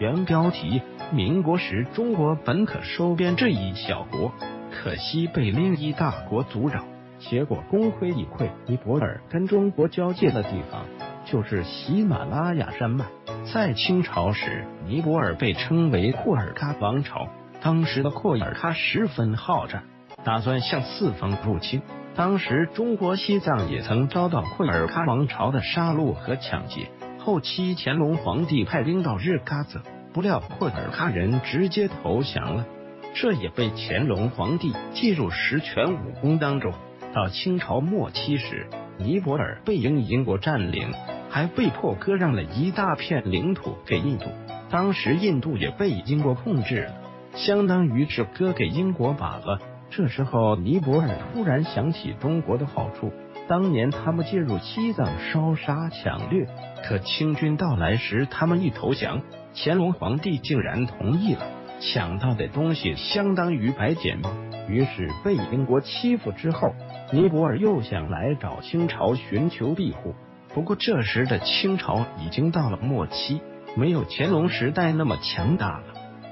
原标题：民国时中国本可收编这一小国，可惜被另一大国阻扰，结果功亏一篑。尼泊尔跟中国交界的地方就是喜马拉雅山脉，在清朝时，尼泊尔被称为库尔喀王朝。当时的库尔喀十分好战，打算向四方入侵。当时中国西藏也曾遭到库尔喀王朝的杀戮和抢劫。后期乾隆皇帝派兵到日喀则，不料库尔喀人直接投降了，这也被乾隆皇帝记入十全武功当中。到清朝末期时，尼泊尔被英英国占领，还被迫割让了一大片领土给印度。当时印度也被英国控制了，相当于是割给英国罢了。这时候，尼泊尔突然想起中国的好处。当年他们介入西藏烧杀抢掠，可清军到来时，他们一投降，乾隆皇帝竟然同意了。抢到的东西相当于白捡？于是被英国欺负之后，尼泊尔又想来找清朝寻求庇护。不过这时的清朝已经到了末期，没有乾隆时代那么强大了。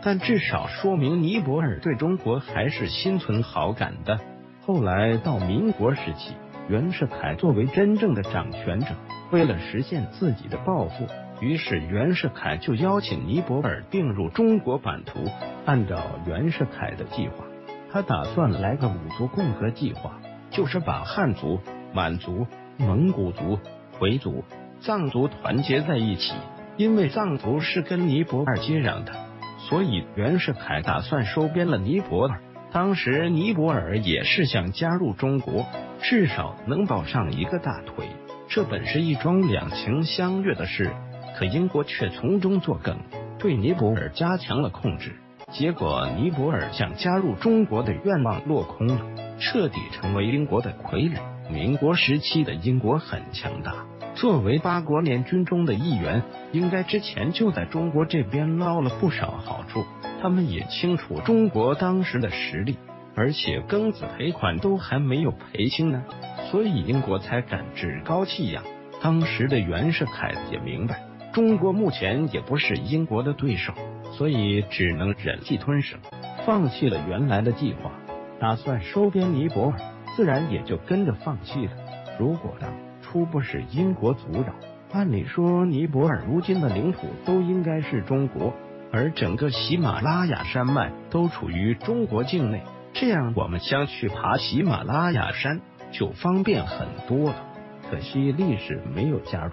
但至少说明尼泊尔对中国还是心存好感的。后来到民国时期。袁世凯作为真正的掌权者，为了实现自己的抱负，于是袁世凯就邀请尼泊尔并入中国版图。按照袁世凯的计划，他打算来个五族共和计划，就是把汉族、满族、蒙古族、回族、藏族团结在一起。因为藏族是跟尼泊尔接壤的，所以袁世凯打算收编了尼泊尔。当时尼泊尔也是想加入中国，至少能抱上一个大腿。这本是一桩两情相悦的事，可英国却从中作梗，对尼泊尔加强了控制。结果尼泊尔想加入中国的愿望落空了，彻底成为英国的傀儡。民国时期的英国很强大，作为八国联军中的一员，应该之前就在中国这边捞了不少好处。他们也清楚中国当时的实力，而且庚子赔款都还没有赔清呢，所以英国才敢趾高气扬。当时的袁世凯也明白，中国目前也不是英国的对手，所以只能忍气吞声，放弃了原来的计划，打算收编尼泊尔，自然也就跟着放弃了。如果呢初不是英国阻扰，按理说尼泊尔如今的领土都应该是中国。而整个喜马拉雅山脉都处于中国境内，这样我们想去爬喜马拉雅山就方便很多了。可惜历史没有加入，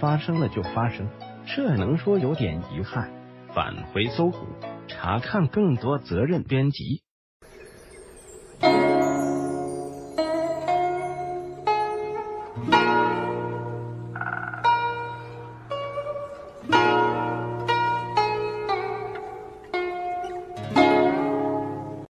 发生了就发生，这能说有点遗憾。返回搜狐，查看更多责任编辑。